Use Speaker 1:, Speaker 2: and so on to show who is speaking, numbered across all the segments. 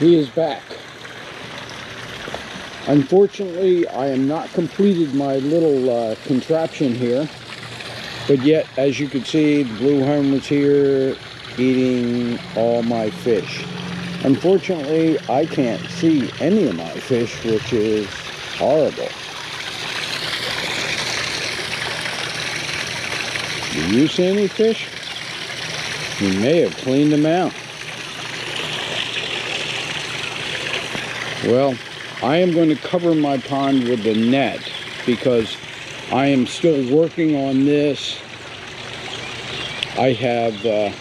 Speaker 1: he is back. Unfortunately, I am not completed my little uh, contraption here. But yet, as you can see, the blue was here eating all my fish. Unfortunately, I can't see any of my fish, which is horrible. Do you see any fish? We may have cleaned them out. Well, I am going to cover my pond with the net because I am still working on this. I have uh,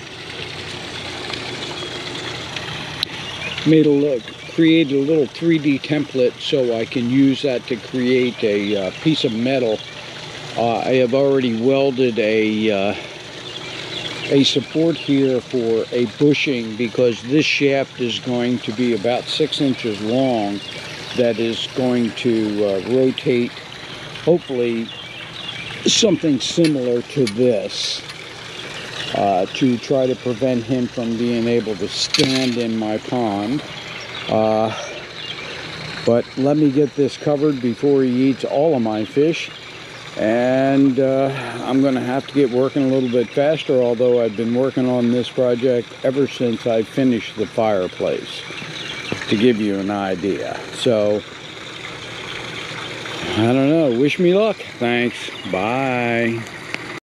Speaker 1: made a look, created a little 3D template so I can use that to create a uh, piece of metal. Uh, I have already welded a uh, a support here for a bushing because this shaft is going to be about six inches long that is going to uh, rotate hopefully something similar to this uh, to try to prevent him from being able to stand in my pond. Uh, but let me get this covered before he eats all of my fish and uh, I'm going to have to get working a little bit faster although I've been working on this project ever since I finished the fireplace to give you an idea. So I don't know. Wish me luck. Thanks. Bye